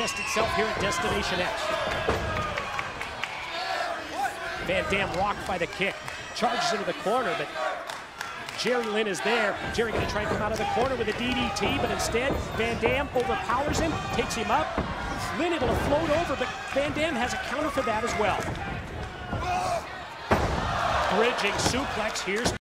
manifest itself here at Destination X. Van Dam rocked by the kick. Charges into the corner, but Jerry Lynn is there. Jerry going to try and come out of the corner with a DDT, but instead Van Dam overpowers him, takes him up. Lynn able to float over, but Van Dam has a counter for that as well. Bridging suplex. Here's